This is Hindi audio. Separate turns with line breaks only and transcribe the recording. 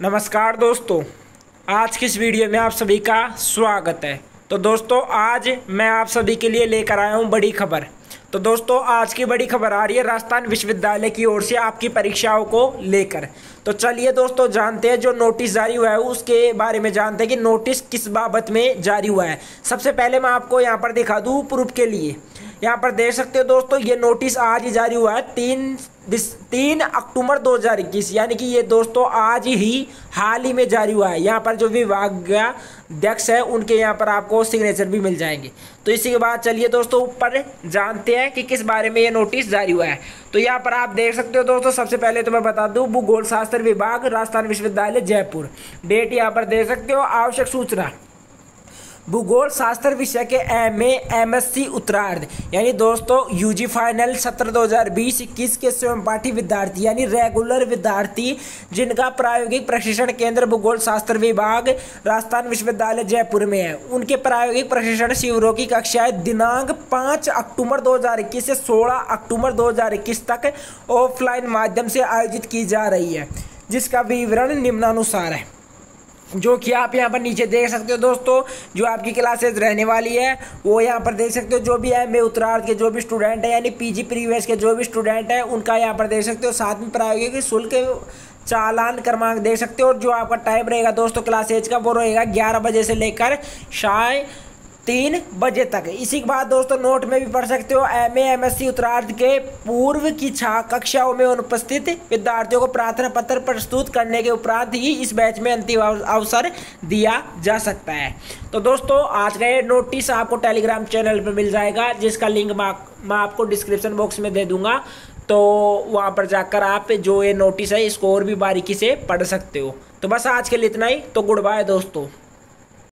नमस्कार दोस्तों, आज की इस वीडियो में आप सभी का स्वागत है। तो दोस्तों, आज मैं आप सभी के लिए लेकर आया हूँ बड़ी खबर। तो दोस्तों, आज की बड़ी खबर आ रही है राजस्थान विश्वविद्यालय की ओर से आपकी परीक्षाओं को लेकर। तो चलिए दोस्तों, जानते हैं जो नोटिस जारी हुआ है, उसके बारे में जानते हैं कि नोटिस किस बाबत में जारी हुआ है। सबसे पहले मैं आपको यहाँ पर दिखा दूँ प्रूफ के लिए। यहाँ पर देख सकते हो दोस्तों, ये नोटिस आज ही जारी हुआ है, तीन तीन अक्टूबर 2021 यानी कि ये दोस्तों आज ही हाल ही में जारी हुआ है। यहाँ पर जो विभाग अध्यक्ष है, उनके यहाँ पर आपको सिग्नेचर भी मिल जाएँगे। तो इसी के बाद चलिए दोस्तों, ऊपर जानते हैं कि किस बारे में ये नोटिस जारी हुआ है। तो यहाँ पर आप देख सकते हो दोस्तों, सबसे पहले तो मैं बता दूँ, भूगोल शास्त्र विभाग, राजस्थान विश्वविद्यालय, जयपुर। डेट यहाँ पर देख सकते हो, आवश्यक सूचना। भूगोल शास्त्र विषय के एम एम एस सी उत्तरार्ध। यानी दोस्तों यूजी फाइनल सत्र 2020 इक्कीस के स्वयं पाठी विद्यार्थी, यानी रेगुलर विद्यार्थी, जिनका प्रायोगिक प्रशिक्षण केंद्र भूगोल शास्त्र विभाग, राजस्थान विश्वविद्यालय जयपुर में है। उनके प्रायोगिक प्रशिक्षण शिविरों की कक्षाएँ दिनांक पाँच अक्टूबर दो हज़ार इक्कीस से सोलह अक्टूबर दो हज़ार इक्कीस तक ऑफलाइन माध्यम से आयोजित की जा रही है, जिसका विवरण निम्नानुसार है। जो कि आप यहाँ पर नीचे देख सकते हो दोस्तों, जो आपकी क्लासेस रहने वाली है, वो यहाँ पर देख सकते हो जो भी है मे उत्तरार्थ के जो भी स्टूडेंट है, यानी पीजी प्रीवियस के जो भी स्टूडेंट है, उनका यहाँ पर देख सकते हो। साथ में प्रायोगिक शुल्क चालान क्रमांक देख सकते हो और जो आपका टाइम रहेगा दोस्तों क्लास एज का, वो रहेगा ग्यारह बजे से लेकर शाय तीन बजे तक। इसी के बाद दोस्तों, नोट में भी पढ़ सकते हो एम एम एस सी उत्तरार्ध के पूर्व की छा कक्षाओं में अनुपस्थित विद्यार्थियों को प्रार्थना पत्र प्रस्तुत करने के उपरांत ही इस बैच में अंतिम अवसर दिया जा सकता है। तो दोस्तों, आज का ये नोटिस आपको टेलीग्राम चैनल पर मिल जाएगा, जिसका लिंक मैं आपको डिस्क्रिप्शन बॉक्स में दे दूँगा। तो वहाँ पर जाकर आप जो ये नोटिस है, इसको और भी बारीकी से पढ़ सकते हो। तो बस आज के लिए इतना ही तो गुड बाय दोस्तों।